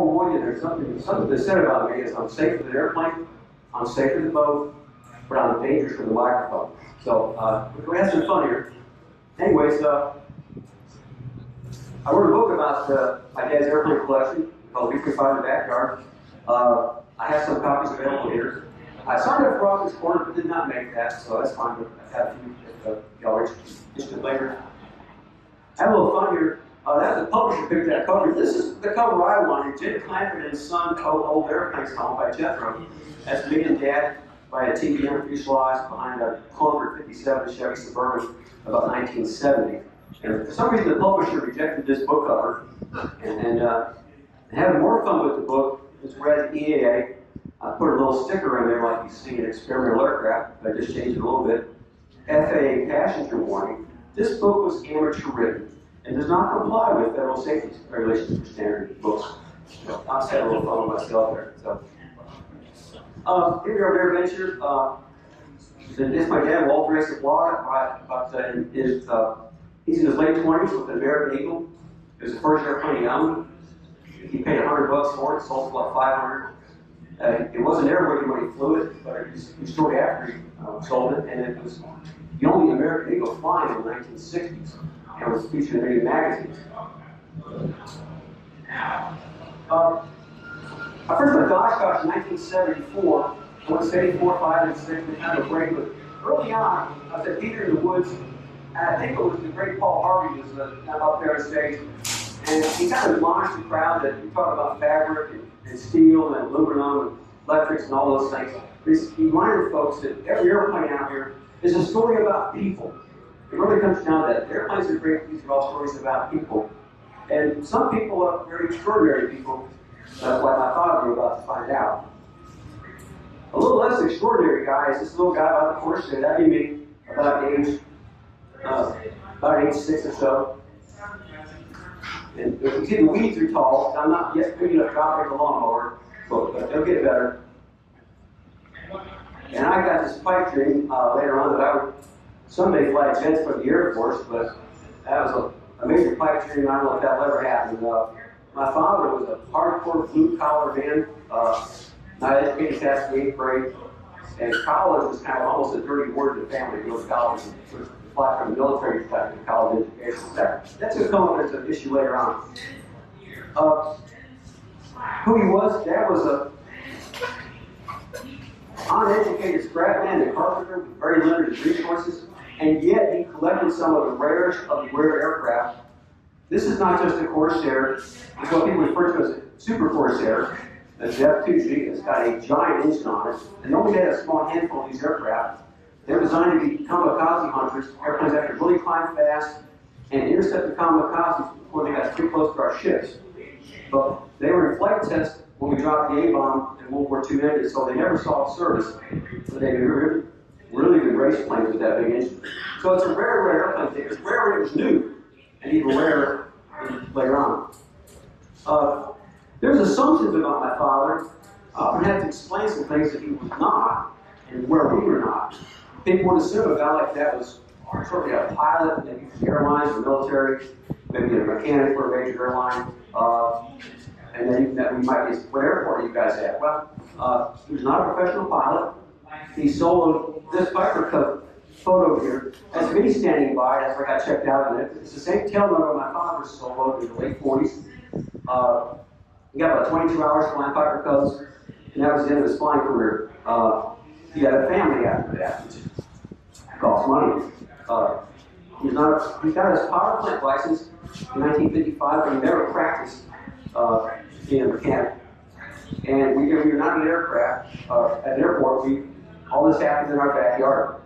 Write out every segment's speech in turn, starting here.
forewarn you, there's something, something they said about me is I'm safe in an airplane, I'm safe in the boat, but I'm dangerous with the microphone. So, uh, gonna have some fun here. Anyways, uh, I wrote a book about uh, my dad's airplane collection called We Can Find the Backyard. Uh, I have some copies available here. I signed up for Authors Corner, but did not make that, so that's fine. But I have a few if uh, y'all are interested later. I have a little fun here. Uh, that's the publisher picked that cover. This is the cover I wanted. Jim Clanford and Son Old, Old Airplanes Home by Jethro. That's me and Dad by a TBM fuselage behind a Clover 57 Chevy Suburban about 1970. And for some reason, the publisher rejected this book cover. And, and uh, having more fun with the book, it's read the EAA. I put a little sticker in there like you see in experimental aircraft. but I just changed it a little bit. FAA passenger warning. This book was amateur written and does not comply with federal safety regulations for standard books. So I just had a little fun with myself there. So, uh, here we are, AirVenture. Uh, this is my dad, Walter A. Soplata, but uh, uh, he's in his late 20s with an American Eagle. It was the first airplane he owned. He paid 100 bucks for it, sold for like 500. Uh, it wasn't airworthy when he flew it, but it was shortly after he uh, sold it, and it was the only American Eagle flying in the 1960s, and was featured in many magazines. Uh, I first went to Oshkosh in 1974. I went 74, 5, and 6, and had a break. But early on, I was at Theater in the Woods, and I think it was the great Paul Harvey was uh, up there on stage. And he kind of admonished the crowd that we talk about fabric and, and steel and aluminum and electrics and all those things. He reminded folks that every airplane out here is a story about people. It really comes down to that. Airplanes are great, these are all stories about people. And some people are very extraordinary people, uh, like my father, we're about to find out. A little less extraordinary guy is this little guy by the Corsair. That'd be me, about age, uh, about age six or so. And if the weeds are tall, I'm not yet big enough to operate the lawnmower, but, but they'll get better. And I got this pipe dream uh, later on that I would someday fly jets for the Air Force, but that was a, a major pipe dream. I don't know if that'll ever happen. Uh, my father was a hardcore blue collar man, uh, not educated past the eighth grade, and college was kind of almost a dirty word in the family. Go to college of fly from the military to college education. That, that's going to come as an issue later on. Uh, who he was, Dad was a uneducated scrapman and carpenter with very limited resources, and yet he collected some of the rarest of the rare aircraft. This is not just a Corsair, it's what people refer to as a super Corsair, a F2G. It's got a giant engine on it, and only had a small handful of these aircraft. They're designed to be kamikaze hunters, airplanes that can really climb fast and intercept the kamikazes before they got too close to our ships. But they were in flight test when we dropped the A-bomb in World War II ended, so they never saw service. But they really good race plane with that big engine. So it's a rare, rare airplane. It's rare when it was new, and even rarer later on. Uh, there's assumptions about my father. I often have to explain some things that he was not, and where we were not. People would assume a guy like that was certainly a pilot, maybe for airlines or military, maybe a mechanic for a major airline. Uh, and then that we might be, what airport are you guys at? Well, uh, he was not a professional pilot. He sold this Piper Cub photo here. That's me standing by. Where I got checked out in it. It's the same tail number my father sold in the late 40s. Uh, he got about 22 hours flying Piper Cubs, and that was the end of his flying career. Uh, he had a family after that, which cost money. Uh, he's not. He got his power plant license in 1955, but he never practiced uh, being a mechanic. And we, we were not in an aircraft uh, at an airport. We all this happens in our backyard.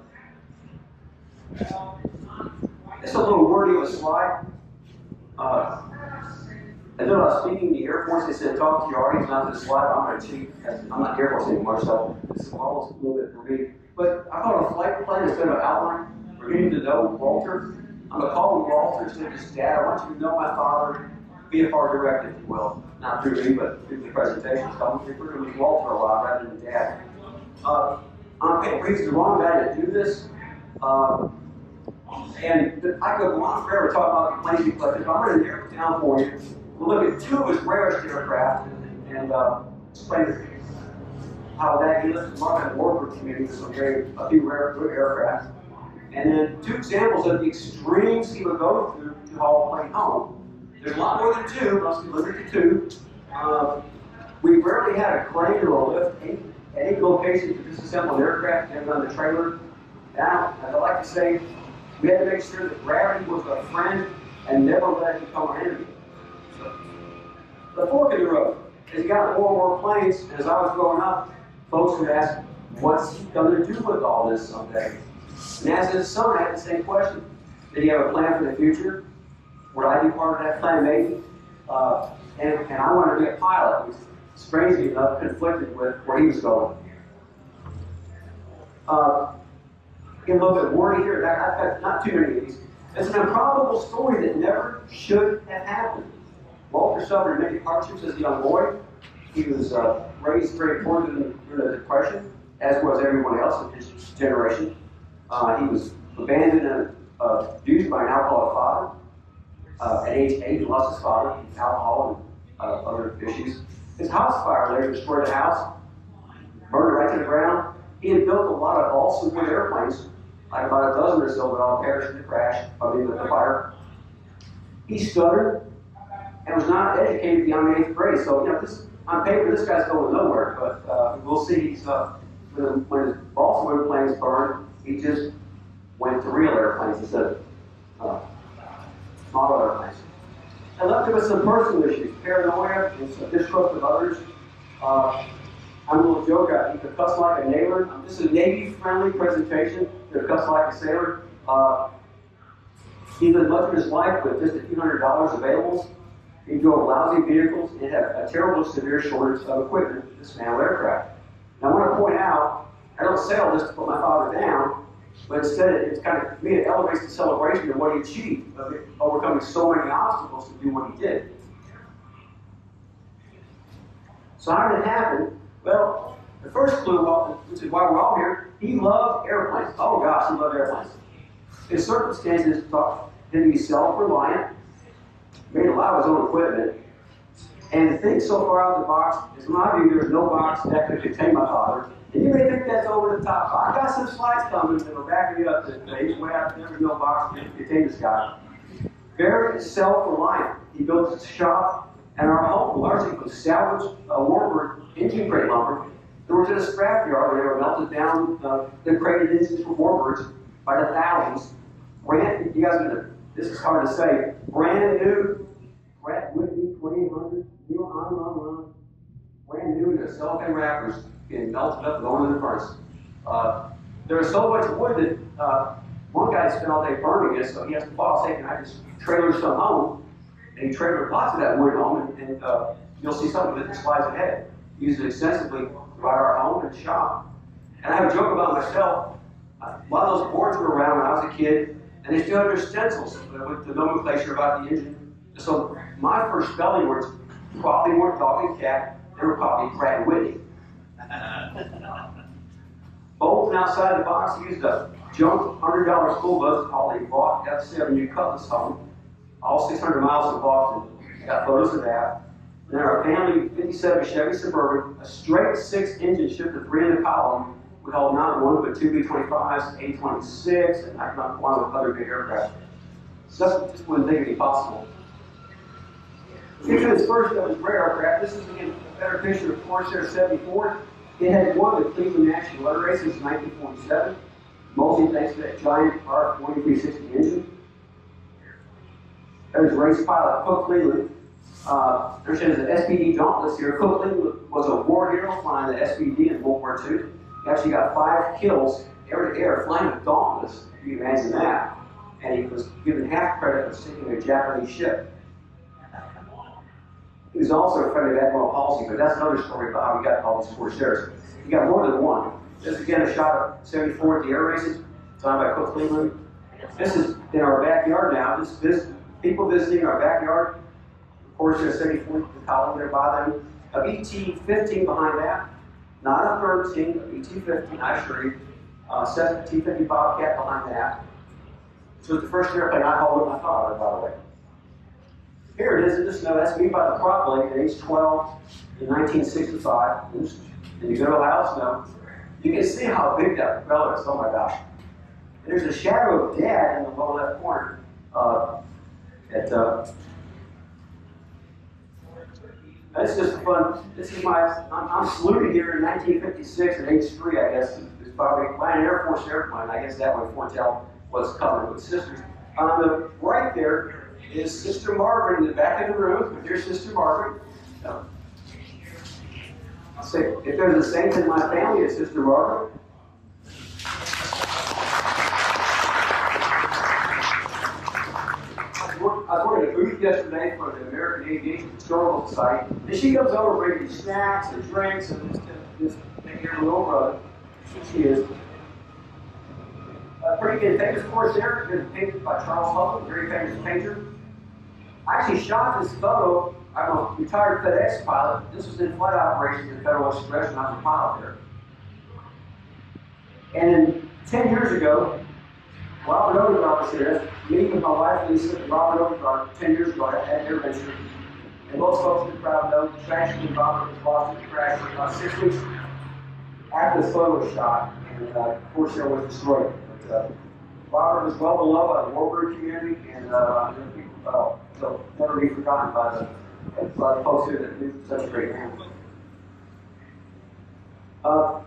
It's a little wordy of a slide. Uh, I know I was speaking to the Air Force. They said, talk to your audience, not the slide. I'm going to cheat. I'm not Air Force anymore, so this is almost a little bit for me. But I thought a flight plan instead of an outline. We're getting to know Walter. I'm going to call him Walter instead of his dad. I want you to know my father VFR director, if you will, not through me, but through the presentation. So I'm to him as Walter a lot rather than Dad. Uh, I'm the wrong guy to do this. Uh, and I could go on forever talking about the planes he collected, but I'm going to narrow it down for you. We'll look at two of his rarest aircraft, and uh, explained how that he lives in Marvin Warbird community with some very a few rare aircraft. And then two examples of the extremes he would go through to haul a plane home. There's a lot more than two, but I'll be limited to two. Uh, we rarely had a crane or a lift at any location to disassemble an aircraft and on the trailer. Now, as I like to say, we had to make sure that gravity was a friend and never let it become an enemy. The fork in the road. As you got more and more planes, as I was growing up, folks would ask, what's he going to do with all this someday? And as his son, I had the same question. Did he have a plan for the future? Would I be part of that plan, maybe? Uh, and, and I wanted to be a pilot. Strangely enough, conflicted with where he was going. Uh, get a little bit wordy here. I've got not too many of these. It's an improbable story that never should have happened. Walter suffered many hardships as a young boy. He was uh, raised very poor during the Depression, as was everyone else in his generation. Uh, he was abandoned and abused by an alcoholic father. Uh, at age eight, he lost his father alcohol and uh, other issues. His house fire later destroyed the house, burned it right to the ground. He had built a lot of balsa wood airplanes, like about a dozen or so, but all perished in the crash, I mean, the fire. He stuttered and was not educated beyond eighth grade. So, you know, this on paper, this guy's going nowhere, but uh, we'll see. He's, uh, when, when his wood planes burned, he just went to real airplanes instead of uh, small airplanes. I left with some personal issues, paranoia and some distrust of others. Uh, I'm a little joke. He could cuss like a neighbor. This is a Navy-friendly presentation. He could cuss like a sailor. Uh, he lived much of his life with just a few hundred dollars available. He drove lousy vehicles and had a terrible, severe shortage of equipment to dismantle aircraft. Now, I want to point out, I don't all this to put my father down, but instead it's kind of, me, it elevates the celebration of what he achieved, of overcoming so many obstacles to do what he did. So how did it happen? Well, the first clue, which is why we're all here, he loved airplanes. Oh gosh, he loved airplanes. His circumstances taught him to be self-reliant, made a lot of his own equipment, and think so far out of the box is my view, there's no box that could contain my father. And you may think that's over the top. I got some slides coming that will back me up that he's way out there, no box that could contain this guy. Very self-reliant. He built his shop and our home largely from salvaged uh, Warbird engine crate lumber. There was a scrapyard where they were melted down uh, the crated engines from Warbirds by the thousands. Brand, you guys gonna, this is hard to say, brand new Pratt Whitney 2800, new on and on and on, brand new in the cellophane wrappers getting melted up going in the furnace. Uh, there was so much wood that uh, one guy spent all day burning it, so he has to fall safe, and I just trailered some home, and he trailered lots of that wood home, and, and uh, you'll see some of it in the slides ahead. Used it extensively throughout our home and shop. And I have a joke about myself. Uh, a lot of those boards were around when I was a kid, and they still have their stencils with the nomenclature about the engine. So my first spelling words probably weren't dog and cat, they were probably Pratt Whitney. Bolton outside the box used a junk $100 school bus called a Vought F7U Cutlass home. All 600 miles of Boston. Got photos of that. And then our family 57 Chevy Suburban, a straight six engine shipped to three in the column. We hauled not one but two B-25s, A-26, and I not one with other big aircraft. So that's just wouldn't think it'd be possible. To this first of his rare aircraft. This is again a better picture of Corsair 74. It had won the Cleveland National Motor Race since 1947, mostly thanks to that giant R4360 engine. There's race pilot Cook Cleland. Uh, there's an SBD Dauntless here. Cook Cleland was a war hero flying the SBD in World War II. He actually got five kills air to air flying a Dauntless, if you imagine that. And he was given half credit for sinking a Japanese ship. He was also a friend of Admiral Halsey, but that's another story about how he got all these four Corsairs. He got more than one. This again a shot of 74 at the air races, done by Cook Cleland. This is in our backyard now. This, this people visiting our backyard. Corsair 74, the column there by them. A BT-15 behind that. Not a 13, a BT-15, I assure you. Uh, T-50 Bobcat behind that. So the first airplane I hauled with my father, by the way. Here it is the snow. That's me by the prop lake at age 12 in 1965 in the good Ohio snow. You can see how big that propeller is. Oh my gosh. There's a shadow of Dad in the lower left corner. Uh, at, uh, that's just fun. This is my, I'm, I'm saluted here in 1956 at age three, I guess. It's probably by an Air Force airplane. I guess that would foretell what's coming with sisters. On the right there is Sister Margaret in the back of the room with your Sister Margaret. Um, say, if there's a saint in my family, it's Sister Margaret. I was working at a booth yesterday for the American Aviation Historical Society, and she comes over bringing snacks and drinks and just taking her little brother. She is. A pretty good famous Corsair is painted by Charles a very famous painter. I actually shot this photo. I'm a retired FedEx pilot. This was in flight operations at Federal Express when I was a pilot there. And 10 years ago, Robert Odegaard was here. Me with my wife Lisa and Robert Odegaard 10 years ago at AirVenture. And most folks in the crowd know tragically Robert was lost in the crash about six weeks after the photo was shot, and uh, of course, there was destroyed. But, uh, Robert was well beloved by the Warbird community, and uh, uh, so never be forgotten by the, folks here that do such a great man. Uh,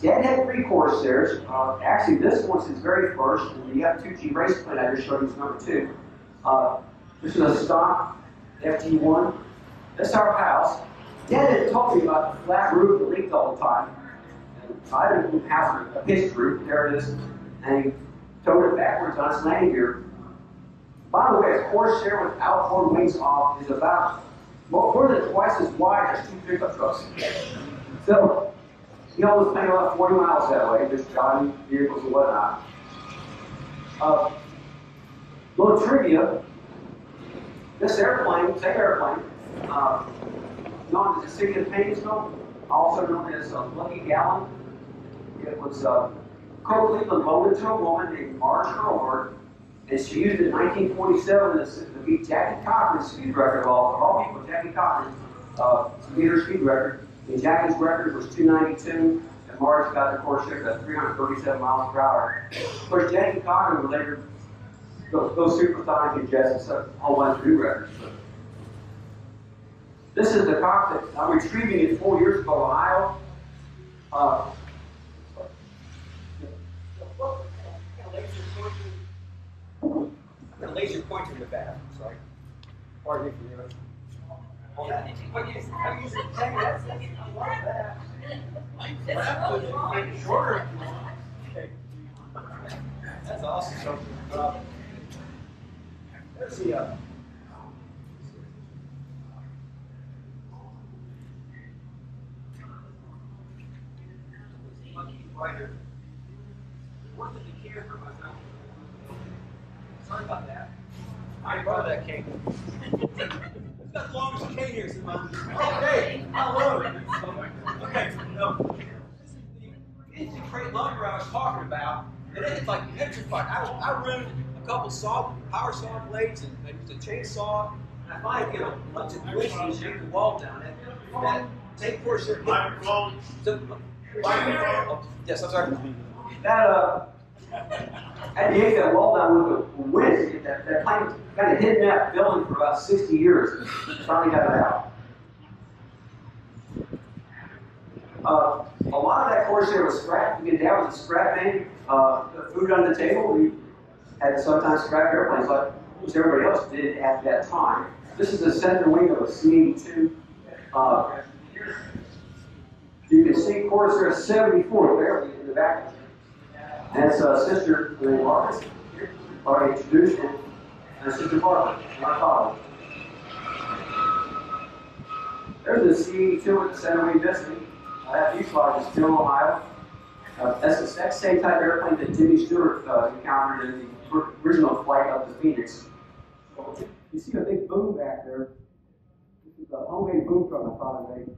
Dad had three Corsairs. Uh, actually, this one's his very first, and the 2G race plane I just showed you is number two. Uh, this is a stock FT1. That's our house. Dad had told me about the flat roof that leaked all the time. And I didn't have a pitched roof. There it is. And he towed it backwards on its landing gear. By the way, a Corsair without four wings off is about more than twice as wide as two pickup trucks. So you know, was paying about 40 miles that way, just driving vehicles and whatnot. Uh, little trivia. This airplane, same airplane, uh, known as the City of Painesville, also known as uh, Lucky Gallon. It was uh, Cook Cleland loaned to a woman named Marge Hurlburt, and she used it in 1947 to beat Jackie Cochran's speed record of all, of all people, Jackie Cochran, uh, speed record. And Jackie's record was 292, and Marge got the course record at 337 miles per hour. Of course, Jackie Cochran would later go, go supersonic and jet and set a whole bunch of new records. This is the cockpit. I'm retrieving it four years ago, Ohio. Uh, a laser pointer in the back. Sorry. Pardon me for the that, but you, I use it, that's, I love that. Make it shorter if you want. Okay. That's awesome. So, uh, there's the, uh, right here. What did the camera? Sorry about that. I brought that cake. That's the longest cane here my Okay, hello. Okay, no. This is the crate lumber I was talking about. And it's like petrified. I, I ruined a couple saw, power saw blades and I used a chainsaw. And I finally get a bunch of twists and shake the wall down. And that take course here. Microphone. Oh, yes, I'm sorry. That uh, at the end that wall down with the wind, that, that plane kind of hidden that building for about 60 years. Finally got it out. Uh, a lot of that Corsair was scrap. Again, that was a scrap thing. Uh, food on the table. We had sometimes scrap airplanes like everybody else did at that time. This is the center wing of a C-82. Uh, you can see Corsair 74 barely in the back. That's uh, Sister Margaret, already introduced, and Sister Barbara, my father. There's the C-82 at the center wing missing. Uh, that fuselage is still in Ohio. Uh, that's the exact same type airplane that Jimmy Stewart uh, encountered in the original flight of the Phoenix. You see a big boom back there. This is a homemade boom from my father made.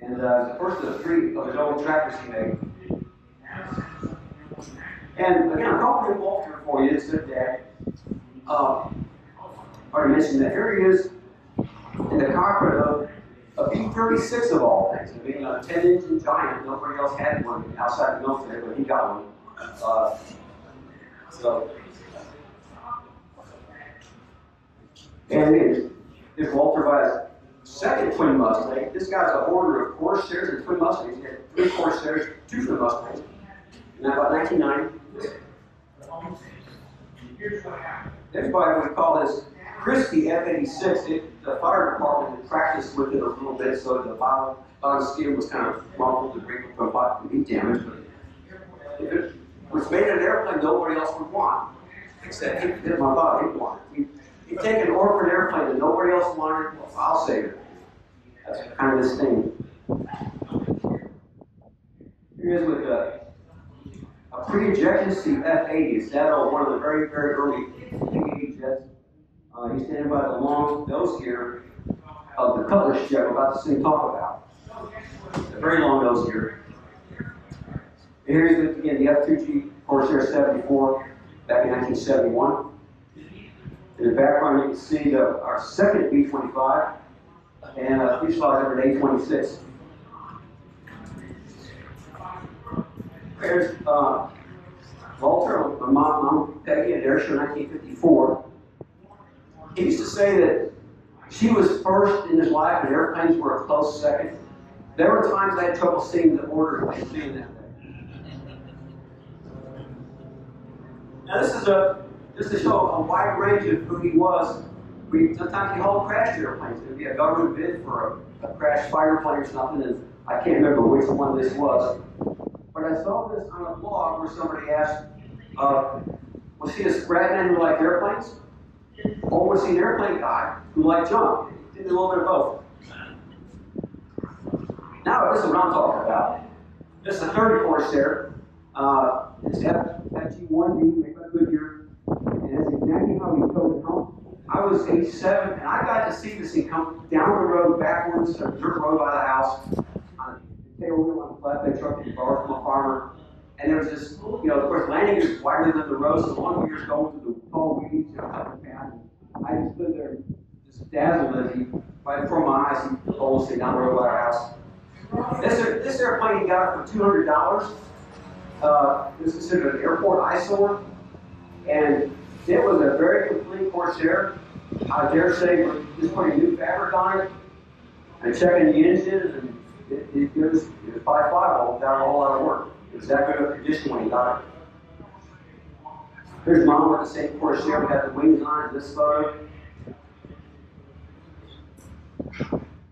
And uh, the first of the three of his old tractors he made. And again, I'm calling him Walter for you instead of Dad. Um, already mentioned that here he is in the cockpit of a B-36 of all things. I mean, a 10-engine giant. Nobody else had one outside the military, but he got one. Uh, so, and here's, here's Walter Weiss second twin Mustang. This guy's a hoarder of Corsairs and twin Mustangs. He had three Corsairs, two twin Mustangs. And about 1990, Happened. everybody would call this Christie F-86. It, the fire department had practiced with it a little bit, so the bottom, bottom skin was kind of rumpled to break from from heat damage. But if it was made an airplane nobody else would want, except he my father, he'd want it. He'd take an orphan airplane that nobody else wanted, well, I'll save it. That's kind of this thing. Here he is with uh, a, pre-ejection seat F-80. It's that old, one of the very, very early P-80 jets. Uh, he's standing by the long nose gear of the Cutlass jet we're about to soon talk about. A very long nose gear. Here he is with, again, the F-2G Corsair 74 back in 1971. In the background, you can see the, our second B-25 and a fuselage an A-26. There's uh, Walter, my mom, mom Peggy, at Air Show 1954. He used to say that she was first in his life and airplanes were a close second. There were times I had trouble seeing the order of being that way. Now this is a just to show a wide range of who he was. We sometimes he hauled crashed airplanes. There'd be a government bid for a, a crashed fighter plane or something, and I can't remember which one this was. But I saw this on a blog where somebody asked, uh, was he a scrapman who liked airplanes? Or was he an airplane guy who liked junk? Did a little bit of both. Now, this is what I'm talking about. This is the third Corsair. Uh, it's F, FG1D, made by Goodyear. And that's exactly how we towed it home. I was age seven, and I got to see this thing come down the road backwards, a dirt road by the house, tail wheel on a flatbed truck that we borrowed from a farmer. And there was this, you know, of course, landing is wider than the road, so one wheel's going through the tall weeds, you know, the path. And I just stood there, just dazzled as he, right before my eyes, he almost down the road by our house. This, this airplane he got for two hundred dollars. Uh, it was considered an airport eyesore, and it was a very complete Corsair. I dare say we're just putting new fabric on it and checking the engine, and it, it, was it five five without a whole lot of work. It was that good condition when he. Here's mom with the same Corsair. We got the wings on it. This photo.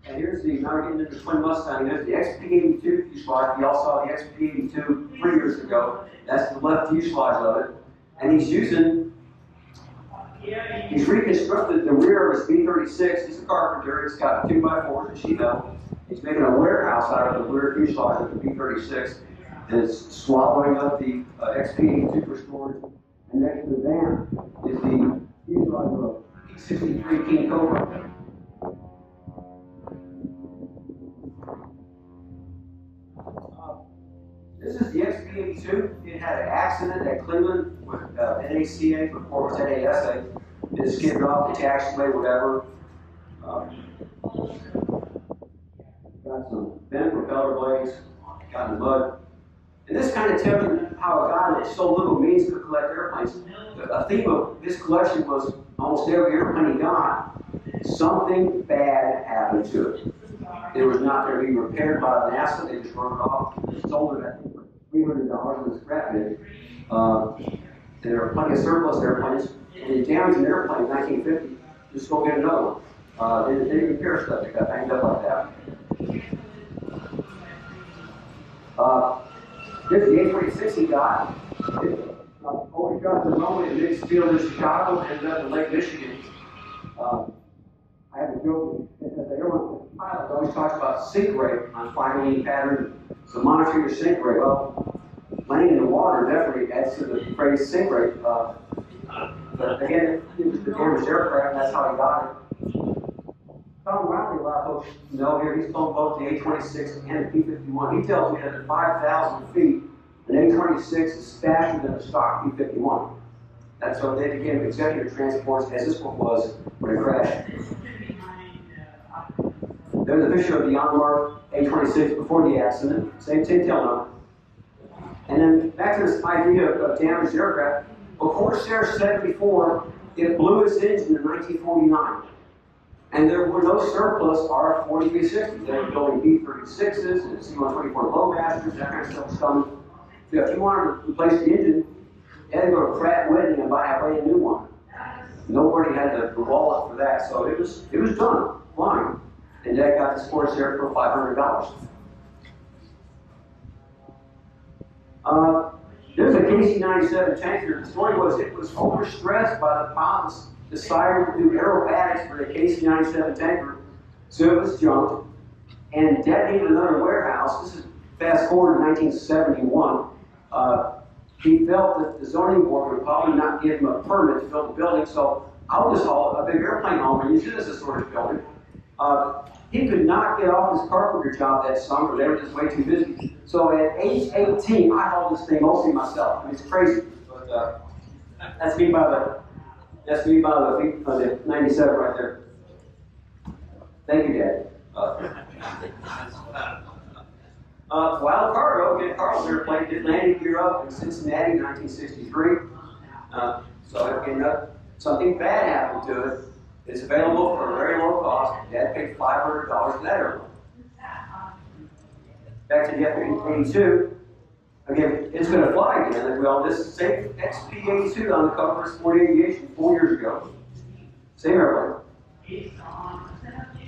And here's the, now we're getting into the twin Mustang. There's the XP82 fuselage. We all saw the XP82 three years ago. That's the left fuselage of it. And he's using, he's reconstructed the rear of his B-36. He's a carpenter. It's got two by fours and sheet metal. He's making a warehouse out of the rear fuselage of the B-36. And it's swallowing up the uh, XP82 for storage. And next to the van is the fuselage of a P-63 King Cobra. This is the XP82. It had an accident at Cleveland with uh, NACA before it was NASA. It skidded off the taxiway, whatever. Um, got some bent propeller blades, got in the mud. And this kind of you how a guy that so little means to collect airplanes. A theme of this collection was almost every airplane he got, something bad happened to it. It was not going to be repaired by NASA. They just wrote it off, sold it at three hundred dollars in the scrap bin. Uh, there are plenty of surplus airplanes, and you damage an airplane in 1950, just go get another one. Uh, they, they didn't repair stuff that got banged up like that. Uh, here's the A26 he got. It, uh, oh, got the runway in Meigs Field in Chicago and then to Lake Michigan. Uh, I have a joke as the airline pilot always talks about sink rate on finding pattern. So monitor your sink rate. Well, landing in the water definitely adds to the phrase sink rate. Uh, but again, it was the damaged aircraft, that's how he got it. Tom Riley, a lot of folks know here, he's flown both the A-26 and the P-51. He tells me that at 5,000 feet, an A-26 is faster than a stock P-51. That's what they became executive transports, as this one was when it crashed. There's a picture of the Yanmar A26 before the accident, same, same tail number. And then back to this idea of damaged aircraft. Well, Corsair said before it blew its engine in 1949. And there were no surplus R-4360s. They were building B-36s and C-124 Globemasters, that kind of stuff was coming. So if you wanted to replace the engine, you had to go to Pratt Whitney and buy a brand new one. Nobody had the, the wallet for that, so it was it was done, flying. And Dad got this Corsair for five hundred dollars. Uh, there's a KC-97 tanker. The story was it was overstressed by the pilots decided to do aerobatics for the KC-97 tanker, so it was junked and detonated another warehouse. This is fast forward to 1971. Uh, he felt that the zoning board would probably not give him a permit to build the building, so I'll just haul a big airplane home and use it as a storage building. Uh, he could not get off his carpenter job that summer. They were just way too busy. So at age 18, I hauled this thing mostly myself. I mean, it's crazy, but uh, that's me by the that's me by the, by the 97 right there. Thank you, Dad. Uh, uh, Wild Carl's airplane did landing gear up in Cincinnati in 1963. Uh, so again, uh, something bad happened to it. It's available for a very low cost. Dad paid $500 for that airplane. Back to the F-82. Again, it's going to fly again. Well, this same XP-82 on the cover of Sport Aviation four years ago. Same airplane.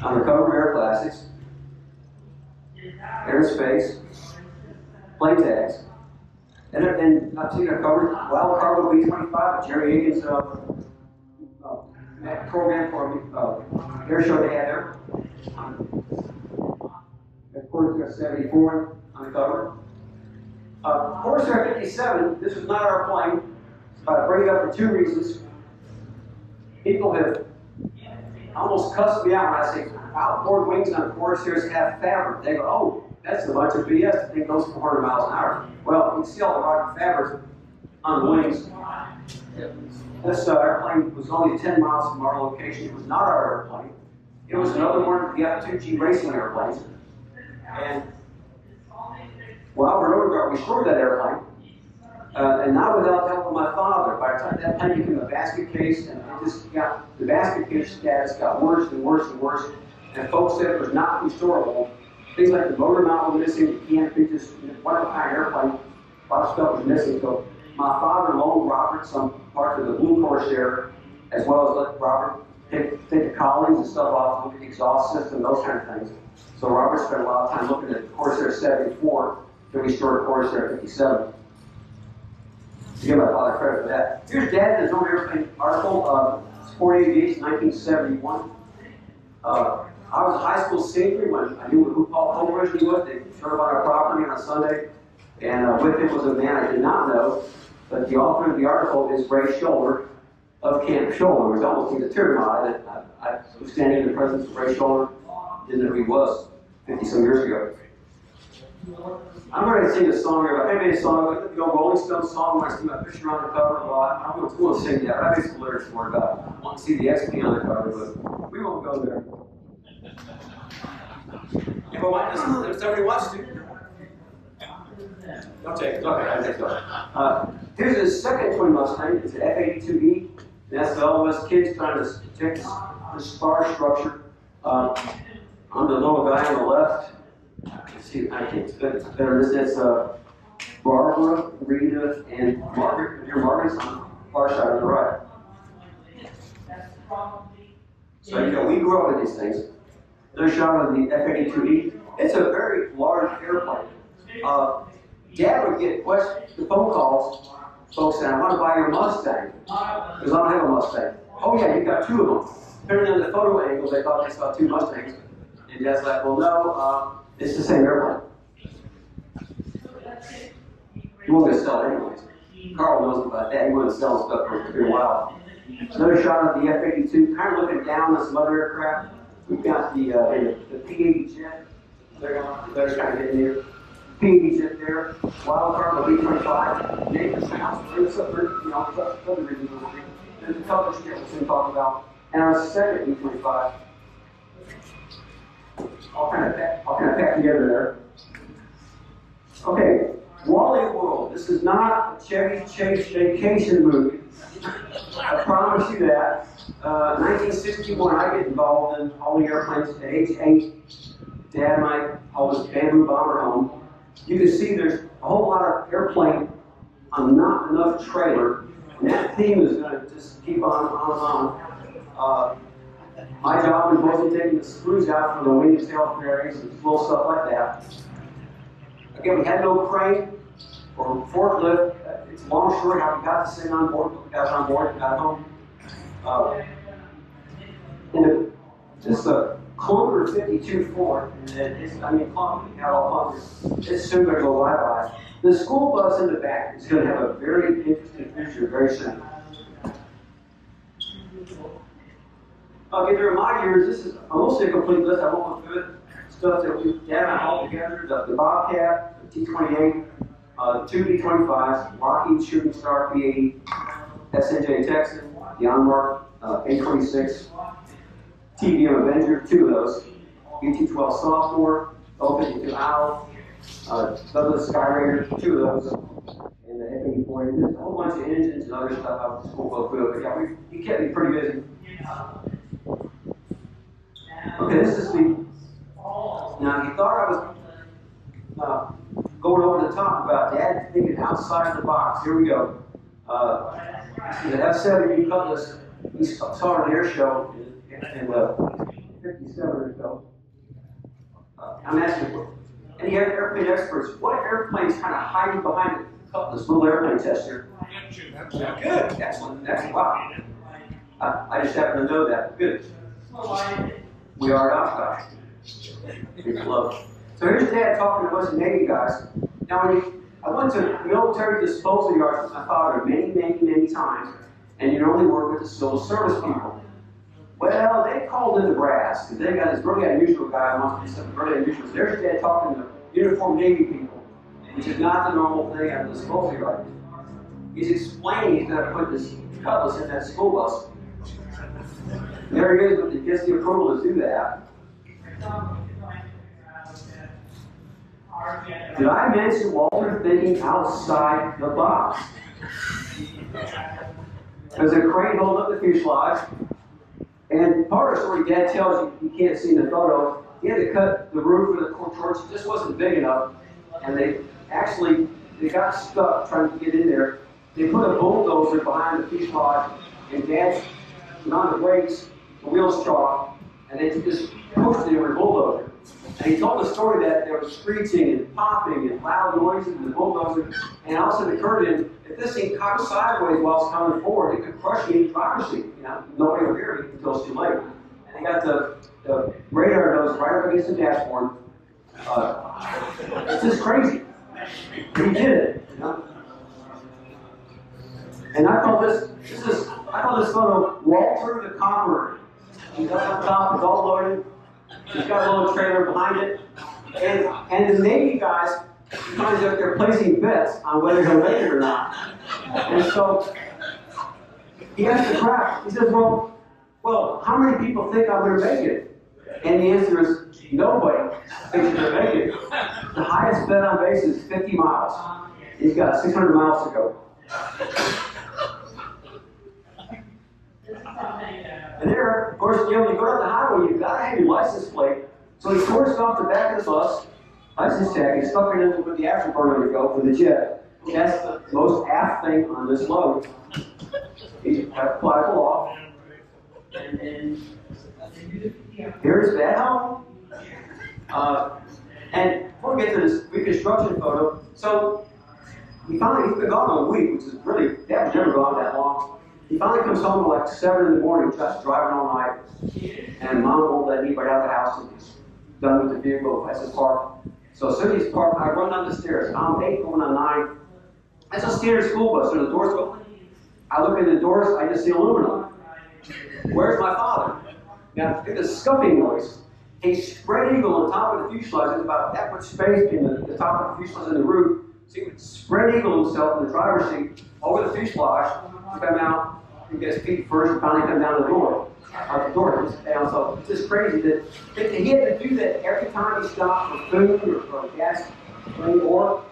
On the cover of Air Classics. Aerospace. Play tags. And, and I've seen a cover, Wild Cargo B-25, Jerry Higgins' uh, uh, program for uh, air show they had there. Of course, got 74 on the cover. Uh, Corsair 57, this was not our plane. I bring it up for two reasons. People have almost cussed me out when I say outboard wings on Corsairs have fabric. They go, oh, that's a bunch of BS to think those 400 miles an hour. Well, you can see all the rocket fabric on the wings. This uh, airplane was only 10 miles from our location. It was not our airplane. It was another one of the F-2G racing airplanes. And well, Robert Odegaard restored that airplane, uh, and not without help of my father. By the time that plane became a basket case, and it just got the basket case status got worse and worse and worse, and folks said it was not restorable. Things like the motor mount was missing, the canopy, just one of a kind airplane, a lot of stuff was missing. So my father loaned Robert some parts of the Blue Corsair, as well as let Robert take, take the cowlings and stuff off, look at the exhaust system, those kind of things. So Robert spent a lot of time looking at the Corsair 74 to restore at 57. To give my father credit for that. Here's Dad in his own airplane article, uh, Sport Aviation, 1971. Uh, I was a high school senior when I knew who Paul Coleridge was. They showed on our property on a Sunday, and uh, with him was a man I did not know, but the author of the article is Ray Scholler of Camp Scholler, which almost seems a tear in my eye that I, I was standing in the presence of Ray Scholler, didn't know who he was 50 some years ago. I'm going to sing a song here. I made a song, the old Rolling Stones song when I see my picture on the cover. Well, I'm going to, to sing that. I made some lyrics more about it. I want to see the XP on the cover, but we won't go there. If, I if somebody wants to. Don't take it. Okay, I take it. Uh, here's the second twin Mustang. It's an F-82E. And that's all of us kids trying to check the spar structure. Uh, I'm the little guy on the left. See, I spell it better. This is uh, Barbara, Rita, and Margaret. Your Margaret's on the far side of the right. So you know, we grew up with these things. They're shot on the F-82E. It's a very large airplane. Uh, Dad would get questions, the phone calls. Folks saying, "I want to buy your Mustang because I don't have a Mustang." Oh yeah, you got two of them. Depending on the photo angle, they thought they saw two Mustangs. And Dad's like, "Well, no, uh, it's the same airplane. You won't get sell it anyways." Carl knows about that. He wouldn't sell stuff for a pretty while. Another shot of the F-82, kind of looking down on some other aircraft. We've got the uh, the, the P-80 jet. They're, kind of in here. P-80 jet there. Wild Cargo, the B-25. Neighbor's house. There's a you know. There's a couple of shit we'll soon talk about. and our second B-25. All kind of all kind of packed together there. Okay, Wally World. This is not a Chevy Chase vacation movie. I promise you that. Uh, 1961, I get involved in hauling airplanes at age eight. Dad and I hauled this bamboo bomber home. You can see there's a whole lot of airplane on not enough trailer. And that theme is going to just keep on, on, and on. Uh, my job was mostly taking the screws out from the wing tail fairings and little stuff like that. Again, we had no crane or forklift. It's a long story how we got this thing on board, we got it on board, got it home. Uh, and it, just a Clunker 52 Ford, and it's, I mean, you got all. It's soon to go bye-bye. The school bus in the back is going to have a very interesting future very soon. Okay, during my years, this is mostly a complete list. I won't go through it. Stuff that we dad and I hauled together: the, the Bobcat, the T28, uh, two B-25s, Lockheed Shooting Star P-80, SNJ Texan, the Yanmark uh, A-26, TBM Avenger, two of those, BT-12 Sophomore, O-52 Owl, uh, Douglas Skyraider, two of those, and the F-84. There's a whole bunch of engines and other stuff out the school book but yeah, we, kept me pretty busy. Okay, this is the. Now he thought I was uh, going over the top about Dad thinking outside the box. Here we go. Uh, the F7U Cutlass. He saw an air show in, in uh, 57 or so. Uh, I'm asking for any airplane experts. What airplane's kind of hiding behind the Cutlass little airplane test here? Good. Excellent. Excellent. Wow. I, I just happen to know that. Good. We are at Oshkosh. Love. So here's Dad talking to a bunch of Navy guys. Now, when I went to military disposal yards with my father many, many, many times, and you normally work with the civil service people. Well, they called in the brass because they got this really unusual guy who wants to do something really unusual. So there's Dad talking to uniformed Navy people, which is not the normal thing at the disposal yard. He's explaining he's going to put this cutlass in that school bus. There he is, but he gets the approval to do that. Did I mention Walter thinking outside the box? There's a crane holding up the fuselage, and part of the story Dad tells you you can't see in the photo. He had to cut the roof of the torch; it just wasn't big enough, and they actually they got stuck trying to get in there. They put a bulldozer behind the fuselage, and Dad put on the brakes, the wheels chalk, and they just pushed it with a bulldozer. And he told the story that there was screeching and popping and loud noises in the bulldozer. And also it occurred to him, if this thing cocked sideways while it's coming forward, it could crush me driver's. You know, nobody will hear me until it's too late. And he got the, the radar nose right up against the dashboard. Uh, it's just crazy. He did it. You know? And I call this, this is, I call this photo Walter the Conqueror. He's up on top, he's all loaded. He's got a little trailer behind it. And, and the Navy guys, finds out they're placing bets on whether he'll make it or not. And so he asks the crowd, he says, well, well, how many people think I'm going to make it? And the answer is, nobody thinks you're going to make it. The highest bet on base is 50 miles. He's got 600 miles to go. And there, of course, you know, when you go down the highway, you've got to have your license plate. So he forced off the back of the bus, license tag, and stuck it into where the afterburner would go for the jet. That's the most aft thing on this load. He applied the law. And then here's that home. Uh, and before we get to this reconstruction photo, so he finally, he's been gone a week, which is really, Dad's never gone that long. He finally comes home at like 7 in the morning, just driving all night. And mom won't let anybody out of the house and he's done with the vehicle, has to park. So as soon as he's parked, I run down the stairs. I'm 8 going on 9. It's a standard school bus, and the doors open. I look in the doors, I just see aluminum. Where's my father? Now, hear this scuffing noise. A spread eagle on top of the fuselage is about that much space between the, the top of the fuselage and the roof. So he would spread eagle himself in the driver's seat over the fuselage he gets feet first and finally come down the door. out the door. And so it's just crazy that he had to do that every time he stopped for food or for gas, or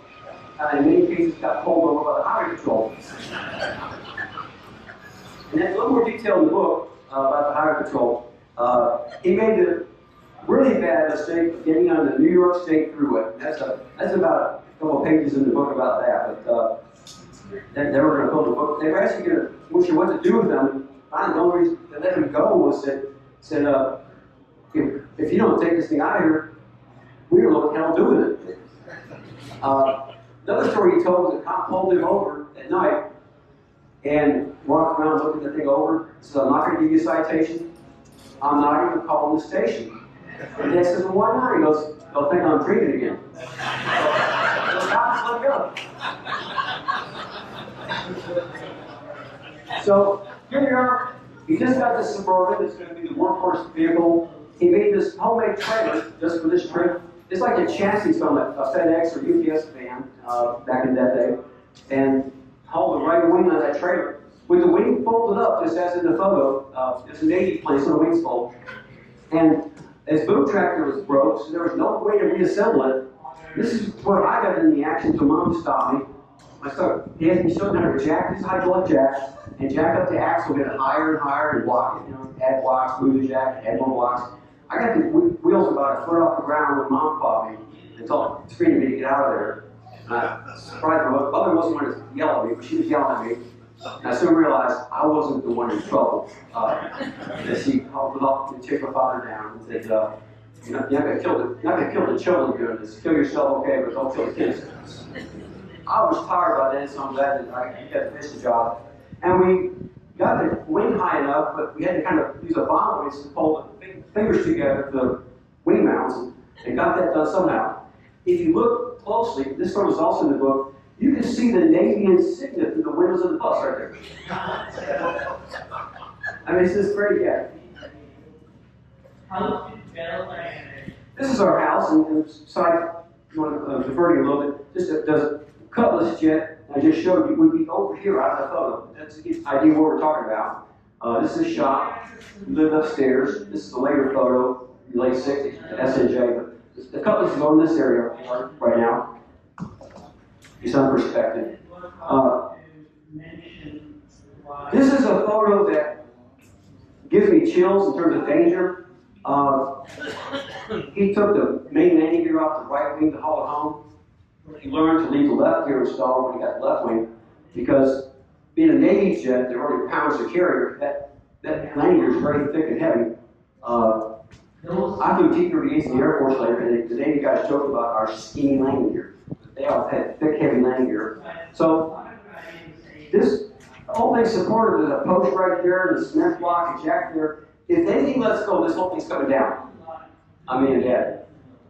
uh, in many cases got pulled over by the highway patrol. And then a little more detail in the book uh, about the highway patrol. Uh, he made the really bad mistake of getting on the New York State Thruway. That's a that's about a couple pages in the book about that. But uh, they, they were going to build a book. They were actually going to, when she what to do with them, finally the only reason they let him go was that said, uh, if, you don't take this thing out of here, we don't know what the hell to do with it. Uh, another story he told was a cop pulled him over at night and walked around looking at the thing over. Said, I'm not going to give you a citation. I'm not even calling the station. And Dad says, well, why not? He goes, they'll think I'm drinking again. The cops let go. So here we are. He just got this Suburban. It's going to be the workhorse vehicle. He made this homemade trailer just for this trip. It's like a chassis from a, FedEx or UPS van uh, back in that day, and hauled the right wing on that trailer with the wing folded up, just as in the photo. Uh, it's an 80 plane, so the wings fold. And his boom tractor was broke, so there was no way to reassemble it. This is where I got in the action, so mom stopped me. I started, me showing how to jack this hydraulic jack and jack up the axle, get it higher and higher and block it. You know, add blocks, move the jack, add more blocks. I got the wheels about a foot off the ground when mom caught me and told, screaming me to get out of there. And I my mother. Wasn't going to yell at me, but she was yelling at me. And I soon realized I wasn't the one in trouble. Uh, and she called up took her father down and said, uh, you're not, you're not going to kill the, you're not going to kill the children doing this. Kill yourself, okay, but don't kill the kids. I was tired by then, so I'm glad that I got finish the job. And we got the wing high enough, but we had to kind of use a bomb weights to pull the fingers together, the wing mounts, and got that done somehow. If you look closely, this one is also in the book, you can see the Navy insignia through the windows of the bus right there. I mean, it's just great, yeah. How did and This is our house, and, and side, you want to uh, divert you a little bit, just does a cutlass jet, I just showed you, would be over here out of the photo. That's the idea what we're talking about. Uh, this is a shop, we live upstairs, this is a later photo, late 60s, the SNJ, the cutlass is on this area right now. It's on perspective. Uh, This is a photo that gives me chills in terms of danger. Uh, he took the main landing gear off the right wing to haul it home. He learned to leave the left gear installed when he got the left wing because being a Navy jet, there are already pounds to carry. That, that gear is very thick and heavy. Uh, I flew T-38s in the Air Force later, and the Navy guys joke about our skinny landing gear. They all had thick, heavy landing gear. So this whole thing's supported with a post right there, and a cement block, a jack there. If anything lets go, this whole thing's coming down. I mean, yeah.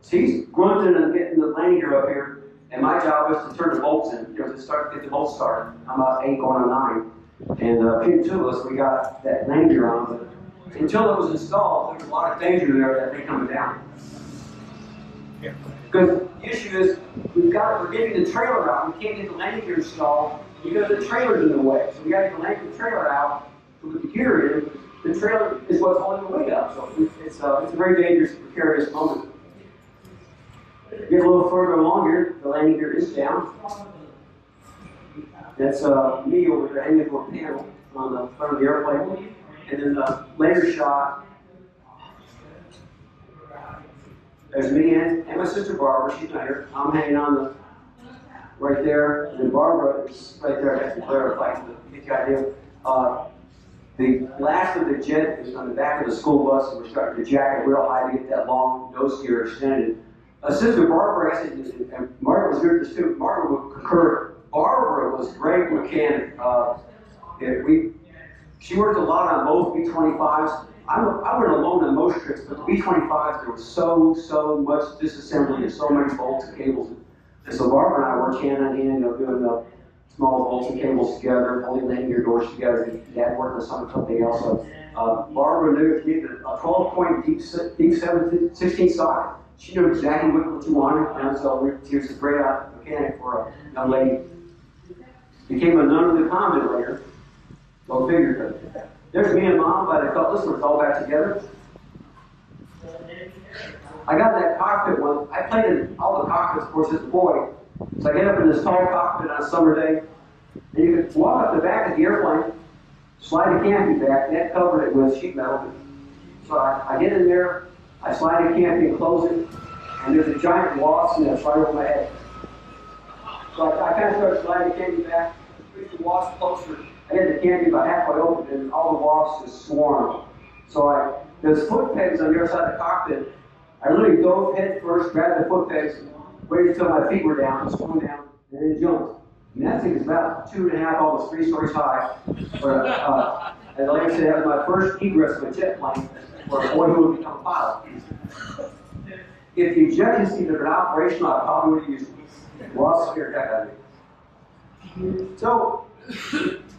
So he's grunting and getting the landing gear up here, and my job was to turn the bolts in, you know, to start get the bolts started. I'm about eight going on nine, and uh, between the two of us, we got that gear on. But until it was installed, there was a lot of danger there that thing coming down. Because the issue is, we've got, we're getting the trailer out, we can't get the gear installed because the trailer's in the way. So we gotta get the trailer out, to put the gear in, the trailer is what's holding the weight up. So it's, it's, uh, it's a very dangerous, precarious moment. Get a little further along here, the landing gear is down. That's, uh, me over there hanging from a panel on the front of the airplane. And then the later shot, There's me and, and my sister Barbara, she's not here. I'm hanging on the, right there, and then Barbara is right there, have to clarify to get the idea. Uh, the last of the jet is on the back of the school bus, and we're starting to jack it real high to get that long nose gear extended. Sister Barbara, said, and Margaret was here too, Margaret would concur, Barbara was great mechanic. Uh, we, she worked a lot on both B-25s. I, I went alone on most trips, but the B-25s, there was so, so much disassembly and so many bolts and cables. And so Barbara and I worked hand in hand, you know, doing the small bolts and cables together, holding landing gear doors together. Dad worked on some- something else. So, uh, Barbara knew a 12-point deep, se- deep 17, 16 socket, she knew exactly what, you wanted. And so she was a great mechanic for a young lady. Became a nun of the convent later. Go figure. There's me and mom by the cutlass, we're all back together. I got that cockpit one. I played in all the cockpits, of course, as a boy. So I get up in this tall cockpit on a summer day, and you could walk up the back of the airplane, slide the canopy back, and that covered it with sheet metal. So I, I get in there, I slide the canopy and close it, and there's a giant wasp that's right over my head. So I, I kind of start sliding the canopy back, push the wasp closer. I get the canopy about halfway open, and all the wasps just swarm. So I, there's foot pegs on the other side of the cockpit. I literally dove head first, grabbed the foot pegs, waited until my feet were down, swung down, and then jumped. And that thing is about two and a half, almost three stories high. But, uh, I said, that was my first egress of a jet plane for a boy who would become a pilot. If the jet had been operational, I probably would have used it. The of me. So,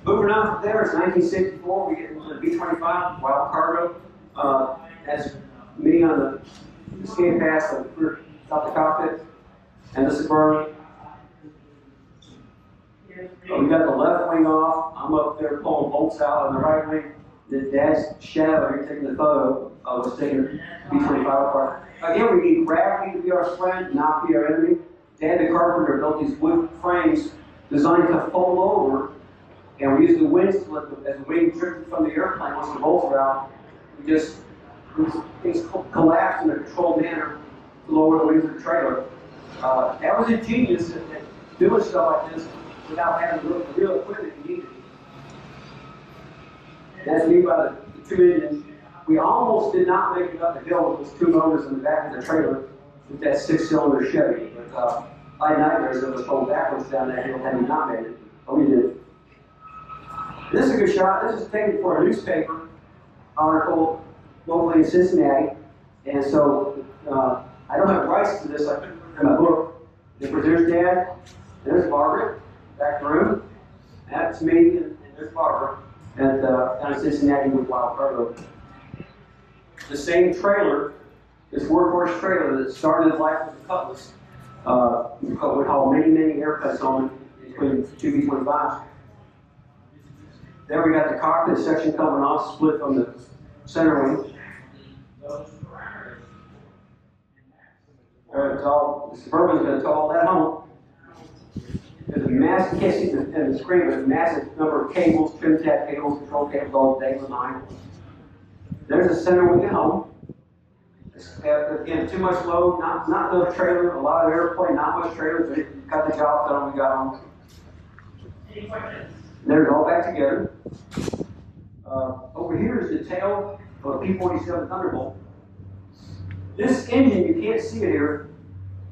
moving on from there, it's 1964. We get into the B-25 wild cargo. Uh, as me on the escape pass, the we're out the cockpit, and the Suburban. Uh, we got the left wing off. I'm up there pulling bolts out on the right wing. The dad's shadow here taking the photo of us taking the B-25 apart. Again, we need gravity to be our friend, not be our enemy. Dad the carpenter built these wood frames designed to fold over, and we use the winds to let the, as the wind drifted from the airplane once the bolts were out. We just things co- collapsed in a controlled manner to lower the wings of the trailer. Uh, that was ingenious at, doing stuff like this without having the real equipment you needed. That's me by the, two engines. We almost did not make it up the hill with those two motors in the back of the trailer with that six-cylinder Chevy. But uh, had nightmares of us going backwards down that hill had we not made it, but we did. This is a good shot. This is taken for a newspaper article locally in Cincinnati, and so uh, I don't have rights to this. I couldn't put it in my book. There's Dad, there's Margaret, back room. That's me, and there's Barbara at uh, down in Cincinnati with Wild Cargo. The same trailer, this workhorse trailer that started his life with the Cutlass, uh, would haul many, many airplanes on it between two B-25s. Then we got the cockpit section coming off, split from the center wing. Or it's all, the Suburban's gonna tow that home. There's a massive, you can't see the, the screen, but there's a massive number of cables, trim tab cables, control cables, all dangling behind. There's a center wing at home. Again, too much load, not, not enough trailer, a lot of airplane, not much trailer, but it got the job done, we got home. Any questions? They're all back together. Uh, over here is the tail of a P-47 Thunderbolt. This engine, you can't see it here.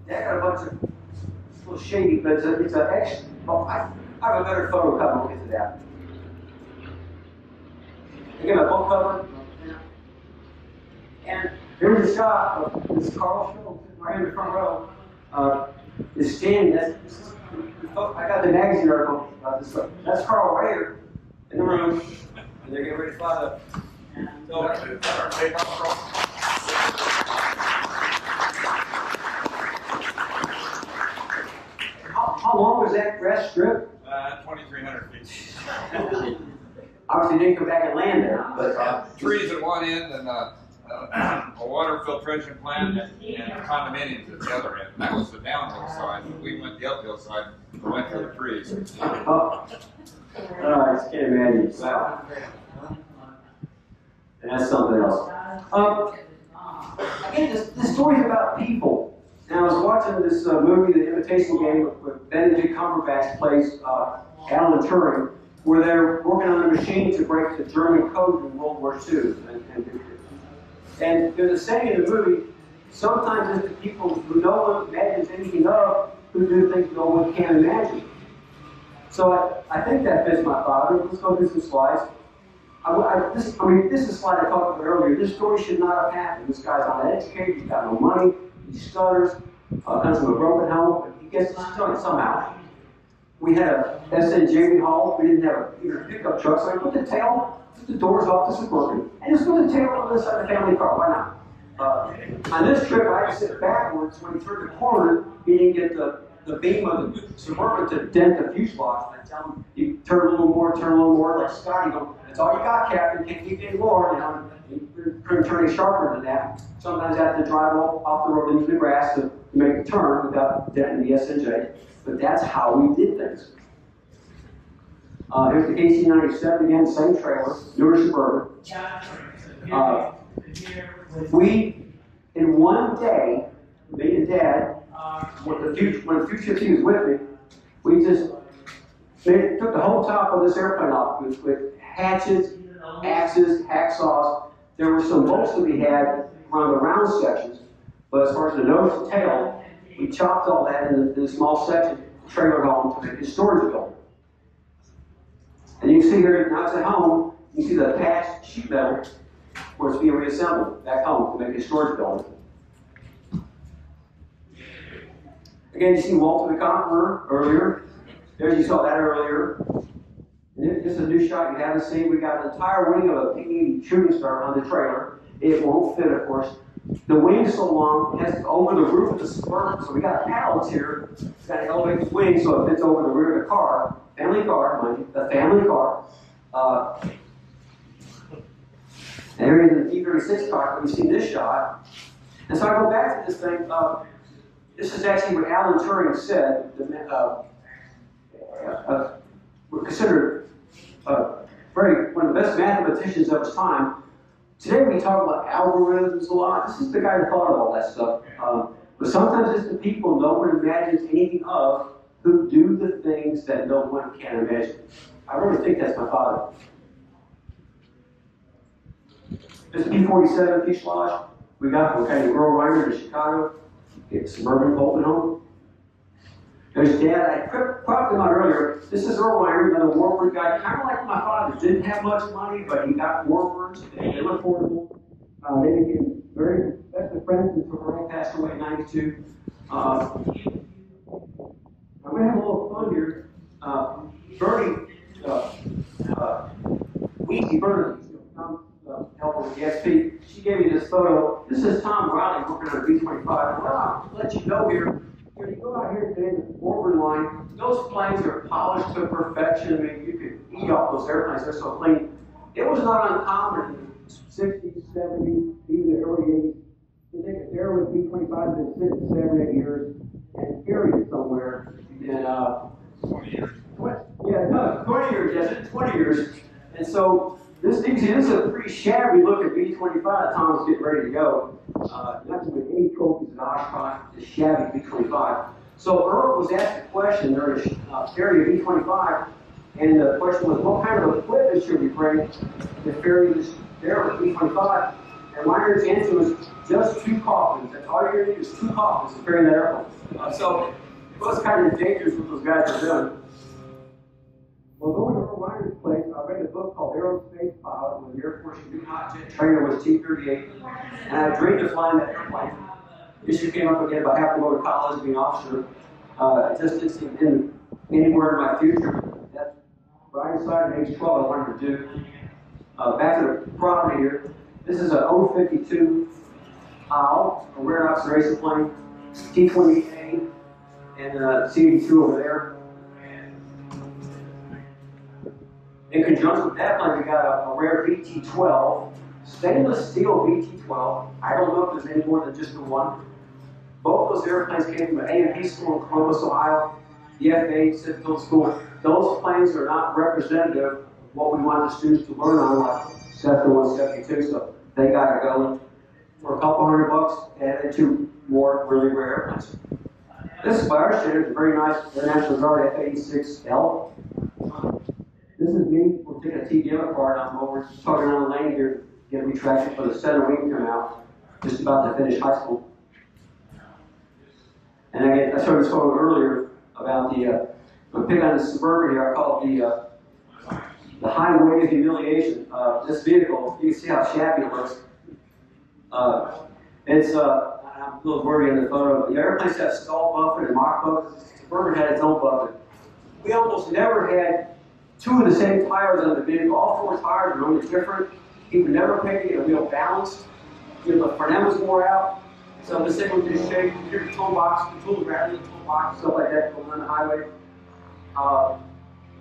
That got a bunch of a little shady, but it's a, it's a X. Well, I, I have a better photo cover. We'll get to that. Again, a book cover. And here's a shot of this Carl Schultz right in the front row. Uh, is standing. That's, this is, oh, I got the magazine article about this. stuff. That's Carl right here in the room, and they're getting ready to fly the. How, how long was that grass strip? Uh, 2,300 feet. Obviously, didn't come back and land there, but uh, Trees at one end and uh, uh, a water filtration plant and and condominiums at the other end. That was the downhill side. We went the uphill side, we went through the trees. oh, I just can't imagine. Wow. And that's something else. Um, again, this, this story about people. Now, I was watching this uh, movie, The Imitation Game, with- Benedict Cumberbatch plays uh, Alan Turing, where they're working on a machine to break the German code in World War II. And, and, and there's a saying in the movie, sometimes it's the people who no one imagines anything of who do things no one can imagine. So I, I think that fits my father. Let's go through some slides. I, I, this, I mean, this is a slide I talked about earlier. This story should not have happened. This guy's uneducated, he's got no money, he stutters, uh, comes from a broken home, but he gets this done somehow. We had a SNJ haul. We didn't have a pickup truck, so I put the tail, put the doors off the Suburban, and just put the tail on the side of the family car. Why not? Uh, on this trip, I had to sit backwards. When he turned the corner, he didn't get the, the beam of the Suburban to dent the fuselage. I tell him, you turn a little more, turn a little more, like Scotty, go, That's all you got, Captain. Can't keep any more. You know, you're couldn't turn any sharper than that. Sometimes I have to drive off, the road into the grass to make the turn without denting the SNJ. But that's how we did things. Uh, here's the KC97 again, same trailer, newer Suburban. Uh, We, in one day, me and Dad, when the future, when the future chief was with me, we just made, took the whole top of this airplane off with, with hatchets, axes, hacksaws. There were some bolts that we had around the round sections, but as far as the nose and tail, we chopped all that into, into small sections, trailer home to make a storage building. And you can see here, now it's at home, you see the patched sheet metal where it's being reassembled back home to make a storage building. Again, you see Walter the Conqueror earlier. There you saw that earlier. This is a new shot you haven't seen. We got an entire wing of a P-80 shooting star on the trailer. It won't fit, of course. The wing is so long, it has to over the roof of the Suburban. So we got pallets here. It's got to elevate the wing so it fits over the rear of the car. Family car, mind you, the family car. Uh, and here in the D36 car, we've seen this shot. And so I go back to this thing. Uh, this is actually what Alan Turing said. The, uh, uh, were considered uh, very one of the best mathematicians of his time. Today we talk about algorithms a lot. This is the guy who thought of all that stuff. Um, but sometimes it's the people no one imagines anything of who do the things that no one can imagine. I really think that's my father. This P-47 fuselage we got from Earl Reinert in Chicago. It's Bolton home. There's Dad. I talked about earlier. This is Earl Reinert, another Warbird guy, kind of like my father. Didn't have much money, but he got Warbirds. They were affordable. Uh, they became very best of friends until Earl passed away in '92. Uh, I'm gonna have a little fun here. Uh, Bernie, uh, uh, Weezy uh, helper with the SP, she gave me this photo. This is Tom Reilly working on a B-25. Well, I'll let you know here. When you go out here today in the forward line, those planes are polished to perfection. I mean, you could eat off those airplanes. They're so clean. It was not uncommon in the 60s, 70s, even the early 80s to take a Fairway B-25 that's sitting seven, eight years and bury it somewhere in, uh, 20 years. yeah, no, 20 years, yes, 20 years. And so this this is a pretty shabby looking B-25 Tom's getting ready to go. Uh, not to win any trophies in Oshkosh, this shabby B-25. So Earl was asked a question during a uh, ferry B-25, and the question was, what kind of equipment should we bring to ferry this ferry B-25? And Reinert's answer was, just two coffins. That's all you're gonna need is two coffins to ferry that airplane. Uh, so it was kind of dangerous what those guys were doing. Well, going to Earl Reinert's place, I read a book called Aerospace Pilot when the Air Force New Hot Jet Trainer was T-38, and I dreamed of flying that airplane. Issue came up again about having to go to college, being an officer. Uh, it just didn't seem in anywhere in my future. That's what I decided at age 12 I wanted to do. Uh, back to the property here. This is an O-52 Owl, a rare observation plane, T-28A, and uh, C-82 over there. In conjunction with that plane, we got a, a rare BT-12, stainless steel BT-12. I don't know if there's any more than just the one. Both those airplanes came from an A&P school in Columbus, Ohio, the FAA Civil School. Those planes are not representative of what we want the students to learn on, like Cessna 172, so they got to go for a couple hundred bucks and two more really rare airplanes. This is by our standards, a very nice National Guard F-86L. This is me, we're taking a TBM apart, I'm over, talking on the lane here, get retracted for the center wing come out, just about to finish high school. And I I showed this photo earlier about the, uh, I'm on the Suburban here, I call it the, uh, the highway of humiliation. Uh, this vehicle, you can see how shabby it looks. Uh, it's, uh, I'm a little worried in the photo, the airplanes have stall buffer and Mach buffer. Suburban had its own buffer. We almost never had two of the same tires on the vehicle. All four tires are only different. He would never pick a wheel balanced. You know, the was wore out. So the thing would just shake, your toolbox, the tools grabbing the toolbox, stuff like that going on the highway. Uh,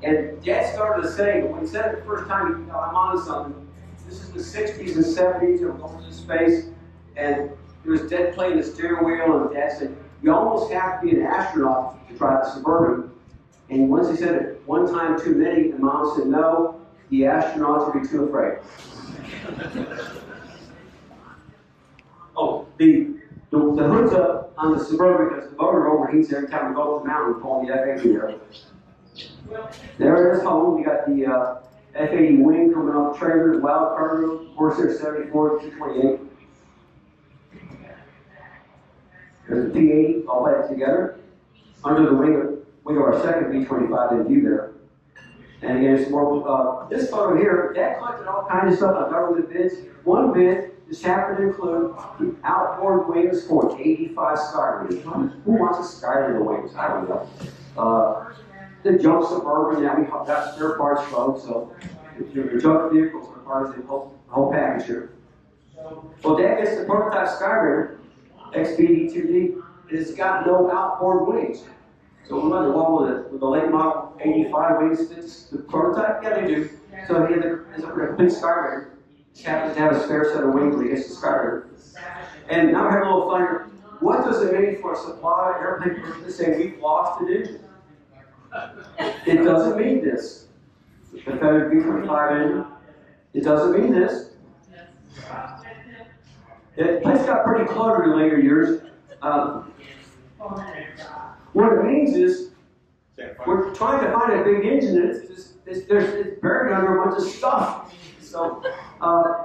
And Dad started to say, when he said it the first time, he thought, I'm on something. This is the 60s and 70s, and we're to space, and there was dead plate in the steering wheel, and Dad said, You almost have to be an astronaut to drive a Suburban. And once he said it one time too many, and Mom said, No, the astronauts would be too afraid. oh, the, the, the hood's up on the Suburban because the motor overheats every time we go up the mountain pulling the F-80 there. There it is home. We got the uh, F-80 wing coming off the trailer, wild cargo, Corsair 74, 228. There's the P-80 all that together under the wing wing of our second B-25 in view there. And again, it's more, uh, this photo here, that collected all kinds of stuff on government bids. One bid just happened to include outboard wings for an 85 Skyraider. Who wants a Skyraider wings? I don't know. Uh, the junk Suburban that we got spare parts from, so the junk vehicles are part of the whole, whole package here. Well, Dad gets the prototype Skyraider, XBT2D, it's got no outboard wings. So we wonder, well, with the, late model 85 wings, it's the prototype? Yeah, they do. So he has a, has a, big Skyraider. He happens to have a spare set of wings gets the Skyraider. And now we have a little fun here. What does it mean for a supply airplane person to say we've lost an engine? It doesn't mean this. The Feather B-25 engine. It doesn't mean this. The place got pretty cluttered in later years. Um, what it means is we're trying to find a big engine and it's just it's, there's, it's buried under a bunch of stuff. So uh,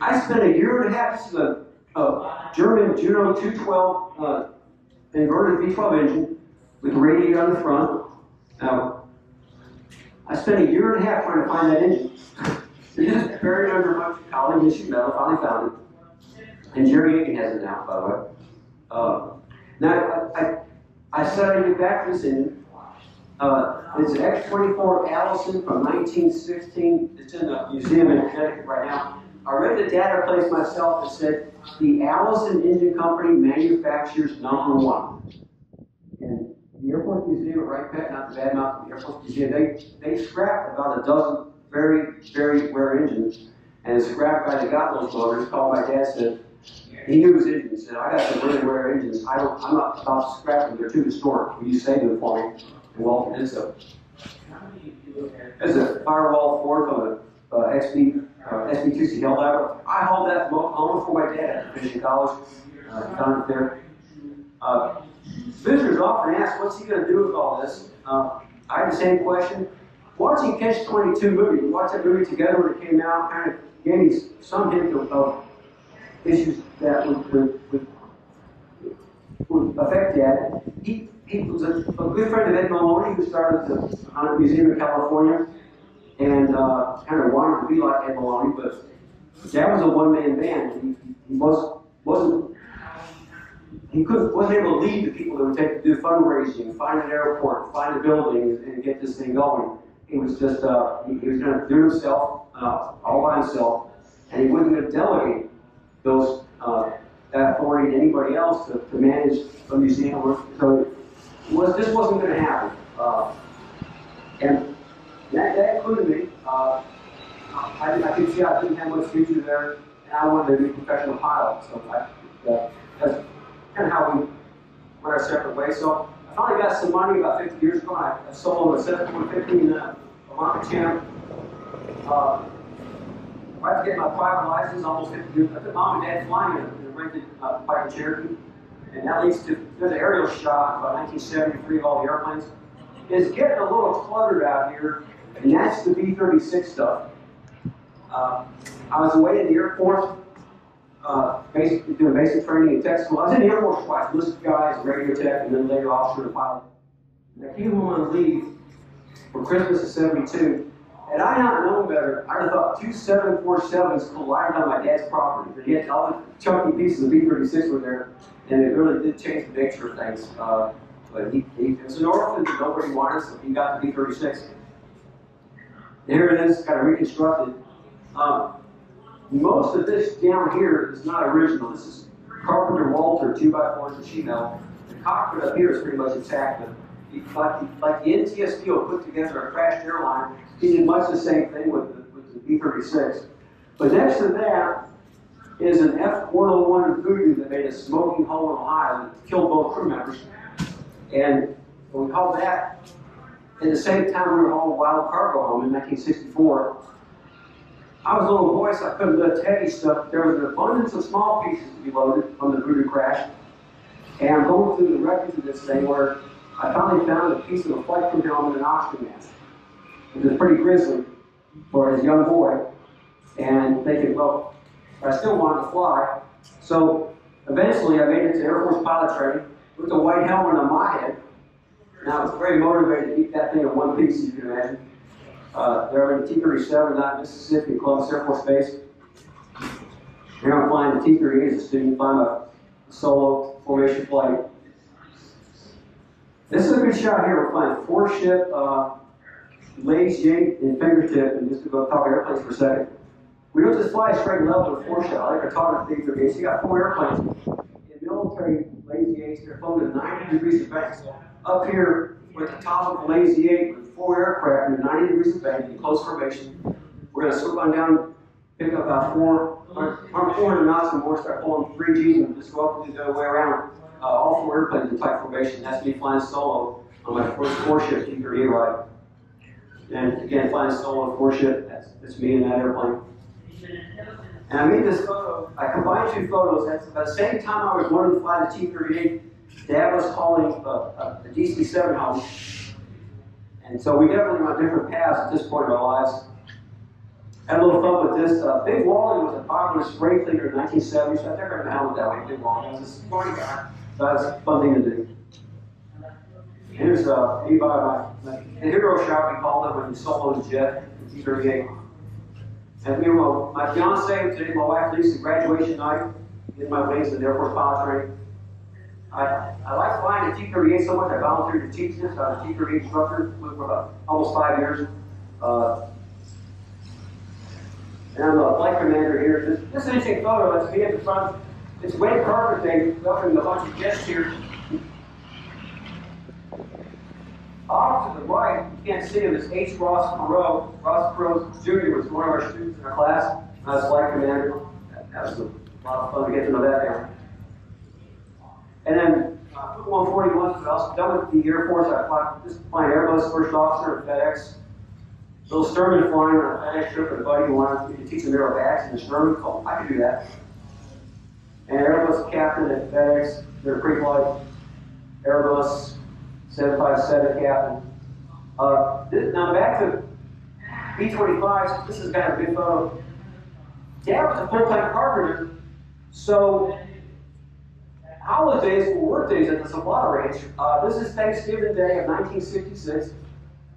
I spent a year and a half. This is a, a German Jumo 212 uh, inverted V12 engine with radiator on the front. Now, I spent a year and a half trying to find that engine. It's just buried under a bunch of collie issue metal. Finally found it. And Jerry Yagen has it now, by the way. Uh, now, I, I, I I'd get back this engine. Uh, it's an X24 Allison from 1916. It's in the museum in Connecticut right now. I read the data place myself. It said the Allison Engine Company manufactures number one. And the Air Force Museum at Wright not the bad mouth, the Air Museum, they, they scrapped about a dozen very, very rare engines. And the scrap guy that got those motors called my dad said, he knew his engines. He said, I got some really rare engines. I don't, I'm not about to scrap them. They're too historic. Will you save them for me? And Walter did so. There's a firewall Ford on a uh, XB, uh, SB2C Helldiver. I hauled that Oklahoma for my dad finishing college. Uh, down there. Uh, visitors often ask, what's he going to do with all this? Uh, I had the same question. Watching Catch 22 movie, watched that movie together when it came out, kind of gave me some hint of, of issues that would, would, would, would affect Dad. He, he was a, a good friend of Ed Maloney, who started the Honda Museum in California, and uh, kind of wanted to be like Ed Maloney, but Dad was a one-man band. He, he was, wasn't he couldn't, wasn't able to lead the people that would take to do fundraising, find an airport, find a building, and get this thing going. He was just, uh, he, he was going to do himself, uh, all by himself, and he to delegate those uh, that authority to anybody else to, to manage a museum. So was this wasn't going to happen, uh, and that, that included me. Uh, I, I could see I didn't have much future there, and I wanted to be a professional pilot. So I, uh, that's kind of how we went our separate ways. So I finally got some money about 50 years ago. I, I sold a 715 uh, Aeronca Champ. Uh, I had to get my private license almost 50 years. I took mom and dad flying in a rented uh, Piper Cherokee. And that leads to, there's an aerial shot about 1973 of all the airplanes. It's getting a little cluttered out here, and that's the B-36 stuff. Uh, I was away in the Air Force, uh, basic, doing basic training in Texas. Well, I was in the Air Force twice, listed guys, radio tech, and then later officer and pilot. I came home on leave for Christmas of 72, and I not known better, I'd have thought two 747s collided on my dad's property. And yet all the chunky pieces of B-36 were there, and it really did change the picture of things. Uh, but he, he was an orphan that nobody wanted, so he got the B-36. Here it is, kind of reconstructed. Um, most of this down here is not original. This is Carpenter Walter 2x4s and metal. The cockpit up here is pretty much intact. Like, like the NTSB will put together a crashed airline, he did much the same thing with the, with the B-36. But next to that is an F-101 Voodoo that made a smoking hole in Ohio that killed both crew members. And we called that, at the same time we were hauling wild cargo home in 1964. I was a little boy, so I couldn't lift heavy stuff. There was an abundance of small pieces to be loaded from the Voodoo crash. And I'm going through the records of this thing where I finally found a piece of a flight crew helmet an oxygen mask. It was pretty grisly for a young boy. And thinking, well, I still wanted to fly. So eventually I made it to Air Force pilot training with the white helmet on my head. And I was very motivated to keep that thing in one piece, you can imagine. Uh, they're in the T-37 out in Mississippi, Columbus Air Force Base. Here I'm flying the T-38 as a student, flying a solo formation flight. This is a good shot here. We're flying four ship, uh, Yates, and Fingertip, and just to go talk airplanes for a second. We don't just fly straight level with four shell. Like taught at the T-38, so you got four airplanes. In military, Lazy Eights, they're flown at 90 degrees of bank. Up here, we're the top of the Lazy Eight with four aircraft at 90 degrees of bank in close formation. We're going to swoop on down, pick up about four, or 400 knots and more, start pulling three Gs and just go up and do the other way around. Uh, all four airplanes in tight formation. That's me flying solo on my first four ship T-38 ride. And again, flying solo four ship, that's, that's me in that airplane. And I made this photo, I combined two photos. At the same time I was learning to fly the T-38, Dad was hauling a, a, a DC-7 home. And so we definitely went different paths at this point in our lives. Had a little fun with this. Uh, Big Wally was a popular spray cleaner in the 1970s. I never helmet that way, Big Wally. He was a sporty guy. That's fun thing to do. Here's uh, by my, the hero shot, we call it, when he soloed jet, the T-38. And were, my fiance, today my wife Lisa, graduation night, in my wings in the Air Force pilot training. I, I like flying the T-38 so much, I volunteered to teach this. I was a T-38 instructor for about almost five years. Uh, and I'm a flight commander here. This, this is an interesting photo. That's me at the front. It's Wade Carver thing, welcoming a bunch of guests here. Off to the right, you can't see him, is H. Ross Perot. Ross Perot Jr. was one of our students in our class. I was flight commander. That was a lot of fun to get to know that family. And then uh, 141, but also done with the Air Force. I fly, just flying Airbus first officer at FedEx. Bill Sturman flying on a FedEx trip with a buddy who wanted me to teach him aerobatics, and Sturman called. I could do that. Airbus captain at FedEx, they're pre-flight Airbus 757 captain. Uh, this, now back to B-25s. This is kind of a big photo. Dad was a full-time carpenter, so holidays were work days at the supply range. Uh, this is Thanksgiving Day of 1966.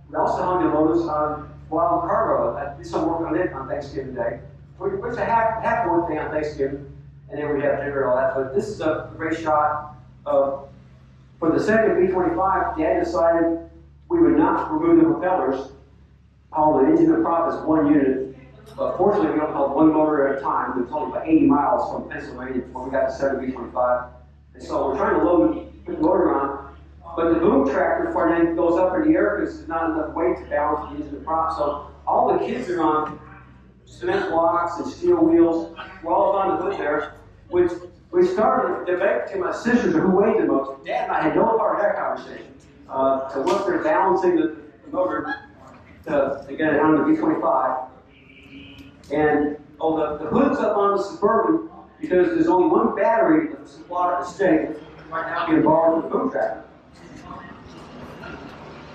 We also hung the motors on wild cargo. I did some work on it on Thanksgiving Day, which is a half, half work day on Thanksgiving, and then we have dinner and all that. But this is a great shot of, for the second B-25, Dad decided we would not remove the propellers, haul the engine and prop as one unit. But fortunately, we don't haul one motor at a time. It's only about 80 miles from Pennsylvania before we got to 7 B-25. And so we're trying to load, the motor on, but the boom tractor for then goes up in the air because there's not enough weight to balance the engine and prop. So all the kids are on cement blocks and steel wheels. We're all on the hood there, which we started a debate to my sisters who weighed the most. Dad and I had no part of that conversation. Uh, to what they're balancing the, the motor to, to get it on the B25. And oh, the, the hood's up on the Suburban because there's only one battery that's supplied at the state right now being borrowed from the boom tractor.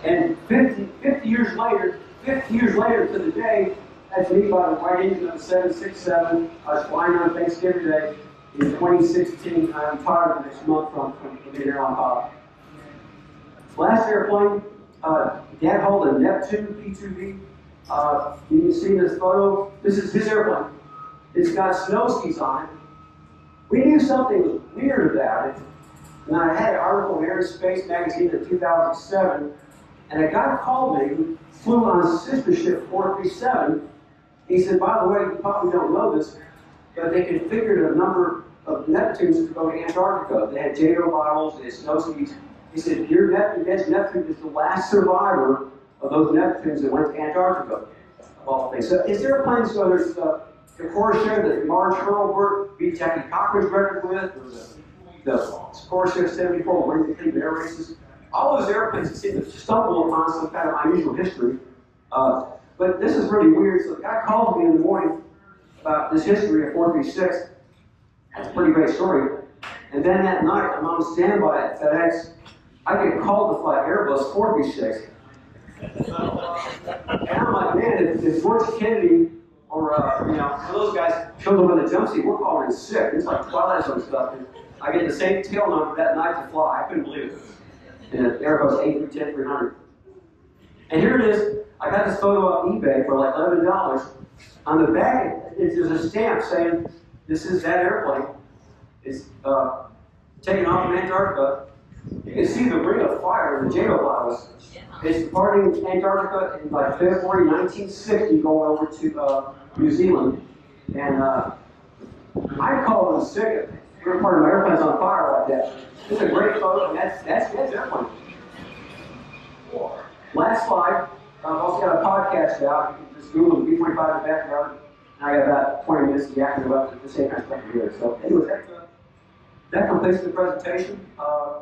And 50, 50 years later, 50 years later to the day, that's me by the right engine of the 767. I was flying on Thanksgiving Day in 2016. I'm retired this month from, from, from being airline pilot. Last airplane, uh, hauled a Neptune P2V. Uh, you can see this photo. This is his airplane. It's got snow skis on it. We knew something was weird about it. And I had an article in Air Space magazine in 2007, and a guy called me flew on a sister ship 437. He said, by the way, you probably don't know this, but they configured a number of Neptunes to go to Antarctica. They had JATO bottles, they had snow skis. He said, your Neptune, Neptune is the last survivor of those Neptunes that went to Antarctica. Of all things. So is there planes, so there's uh, the Corsair that Marge Hurlburt beat Jackie Cochran's record with, or the, the Corsair 74 winning the Cleveland Air Races. All those airplanes seem to stumble upon some kind of unusual history. Uh, but this is really weird. So the guy called me in the morning about this history of 436. That's a pretty great story. And then that night, I'm on standby at FedEx. I get called to fly Airbus 436. And I'm like, man, if, if George Kennedy or, uh, you know, those guys shows up in the jump seat, we're calling in sick. It's like Twilight Zone stuff. And I get the same tail number that night to fly. I couldn't believe it. And Airbus A310 300. And here it is. I got this photo off eBay for like $11. On the back, it, there's a stamp saying, this is that airplane. It's uh, taken off from Antarctica. You can see the ring of fire in the JATO files. It's departing Antarctica in like February 1960, going over to uh, New Zealand. And uh, I call them sick. We're part of my airplane's on fire like that. It's a great photo, and that's that's that's airplane. Last slide. I've also got a podcast out. You can just Google the B-25 in the backyard. I got about 20 minutes to yakking about the same kind of stuff here. So, anyway, that, uh, that completes the presentation. Uh,